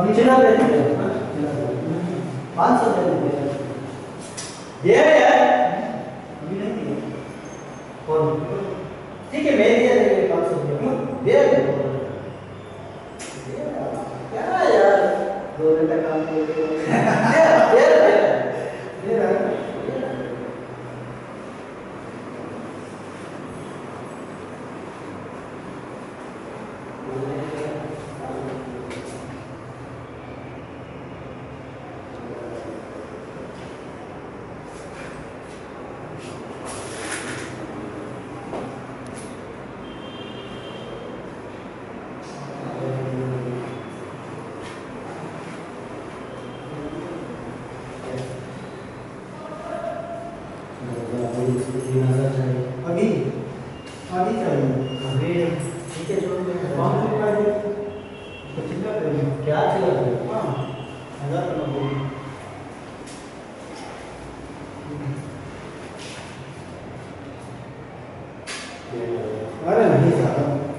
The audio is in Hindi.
अभी चिल्ला दे दे पाँच सौ दे दे दे यार अभी नहीं दिए कौन ठीक है, मैं दे देंगे पाँच सौ दे दे यार? दो घंटा काम करके अभी अभी चाहिए। ठीक है जो कौन सी पार्टी तो चिल्ला करेंगे क्या चला रहे हाँ? हज़ार अरे नहीं साहब